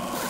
power.